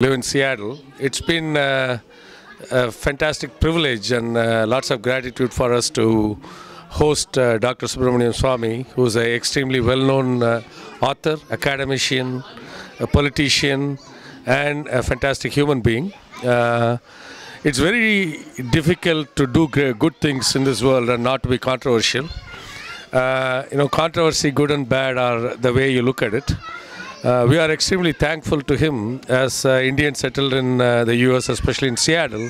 live in Seattle. It's been uh, a fantastic privilege and uh, lots of gratitude for us to host uh, Dr. Subramanian Swamy, who's an extremely well known uh, author, academician, a politician, and a fantastic human being. Uh, it's very difficult to do good things in this world and not to be controversial. Uh, you know, controversy, good and bad, are the way you look at it. Uh, we are extremely thankful to him as uh, Indian settled in uh, the US, especially in Seattle,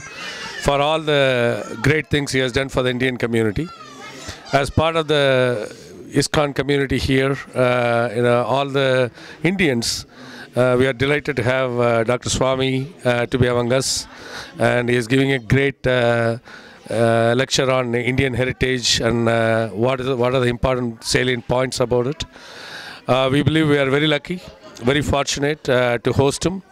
for all the great things he has done for the Indian community. As part of the ISKCON community here, uh, you know, all the Indians, uh, we are delighted to have uh, Dr. Swamy to be among us, and he is giving a great uh, lecture on Indian heritage and uh, what, is what are the important salient points about it. Uh, we believe we are very lucky, very fortunate uh, to host him.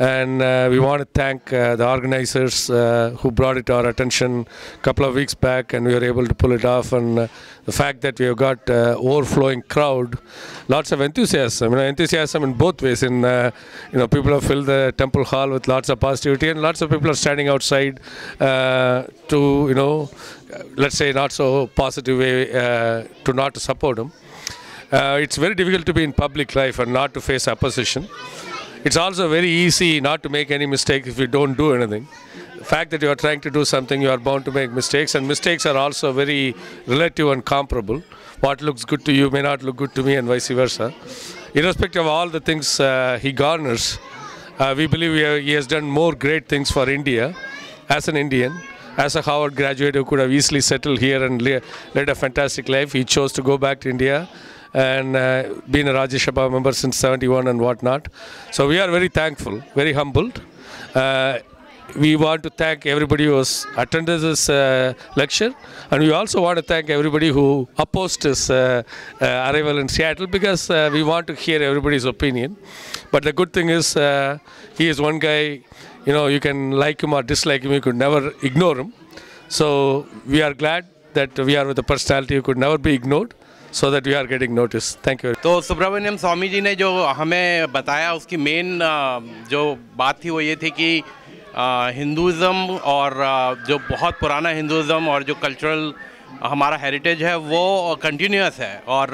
And uh, we want to thank uh, the organizers who brought it to our attention a couple of weeks back, and we were able to pull it off. And the fact that we have got overflowing crowd, lots of enthusiasm, you know, enthusiasm in both ways. In you know, people have filled the temple hall with lots of positivity, and lots of people are standing outside to you know, let's say not so positive way uh, to not support him. Uh, it's very difficult to be in public life and not to face opposition. It's also very easy not to make any mistakes if you don't do anything. The fact that you are trying to do something, you are bound to make mistakes, and mistakes are also very relative and comparable. What looks good to you may not look good to me, and vice versa. Irrespective of all the things uh, he garners, uh, we believe he, he has done more great things for India as an Indian. As a Harvard graduate who could have easily settled here and led a fantastic life, he chose to go back to India and uh, been a Rajya Sabha member since 71 and whatnot. So we are very thankful, very humbled. Uh, we want to thank everybody who has attended this uh, lecture, and we also want to thank everybody who opposed his uh, uh, arrival in Seattle because uh, we want to hear everybody's opinion. But the good thing is, uh, he is one guy, you know, you can like him or dislike him, you could never ignore him. So we are glad that we are with a personality who could never be ignored, so that we are getting notice thank you तो सुब्रमण्यम स्वामी जी ने जो हमें बताया, उसकी main जो बात थी वो ये थी कि हिंदुज़म और जो बहुत पुराना हिंदुज़म और जो कल्चरल हमारा हेरिटेज है, वो कंटिन्यूस है। और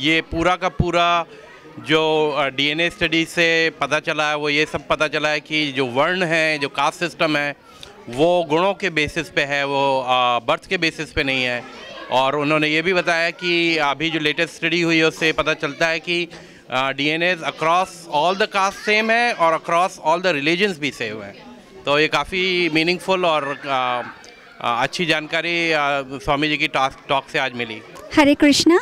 ये पूरा का पूरा जो डीएनए स्टडी से पता चला है, वो ये सब पता चला है कि जो वर्ण है, जो कास्ट सिस्टम है, वो गुणों के बेसिस पे है, वो बर्थ के बेसिस पे नहीं है। और उन्होंने ये भी बताया कि अभी जो लेटेस्ट स्टडी हुई है उससे पता चलता है कि D N A across all the caste same है और अक्रॉस ऑल द रिलीजन्स भी सेम है तो ये काफ़ी मीनिंगफुल और आ, आ, अच्छी जानकारी आ, स्वामी जी की टॉक से आज मिली हरे Krishna.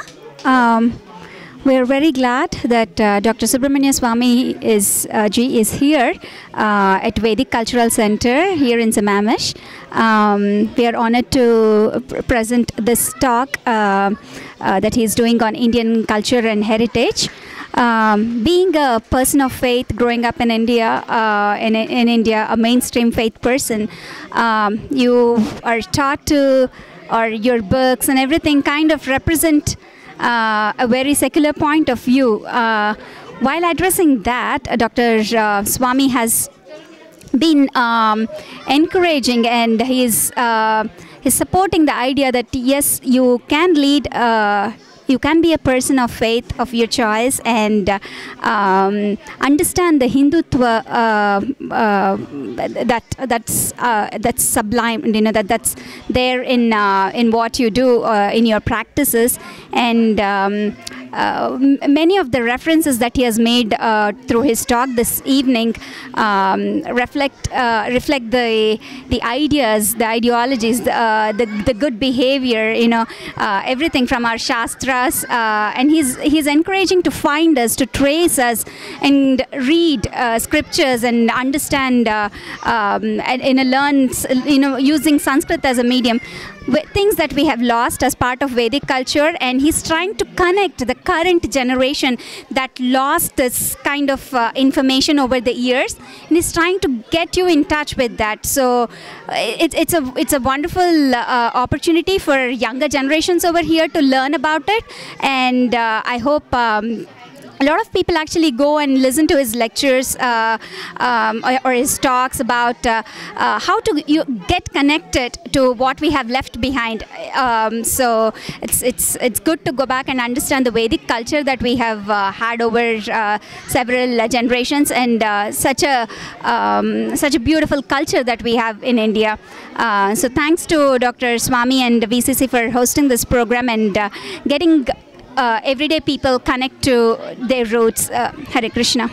Um, we're very glad that uh, Dr. Subramania Swamy is uh, Ji is here uh, at Vedic Cultural Center here in Sammamish. Um, we are honored to pr- present this talk uh, uh, that he is doing on Indian culture and heritage. Um, being a person of faith, growing up in India, uh, in, in India, a mainstream faith person, um, you are taught to, or your books and everything kind of represent a very secular point of view. Uh, while addressing that, uh, Dr. Uh, Swamy has been um, encouraging and he's uh, he's supporting the idea that yes you can lead uh, you can be a person of faith of your choice and um, understand the Hindutva uh, uh, that that's uh, that's sublime you know that that's there in uh, in what you do uh, in your practices. And um, many of the references that he has made uh, through his talk this evening um, reflect uh, reflect the the ideas, the ideologies, the, uh, the, the good behavior, you know, uh, everything from our shastras, uh, and he's he's encouraging to find us, to trace us, and read uh, scriptures and understand, uh, um, and, and learn, you know, using Sanskrit as a medium things that we have lost as part of Vedic culture, and he's trying to connect the current generation that lost this kind of uh, information over the years, and he's trying to get you in touch with that. So uh, it, it's a it's a wonderful uh, opportunity for younger generations over here to learn about it, and uh, I hope. Um, a lot of people actually go and listen to his lectures uh, um, or, or, his talks about uh, uh, how to get connected to what we have left behind. Um, so it's it's it's good to go back and understand the Vedic culture that we have uh, had over uh, several generations and such a um, such a beautiful culture that we have in India. so thanks to Dr. Swamy and VCC for hosting this program and getting uh, everyday people connect to their roots. Uh, Hare Krishna.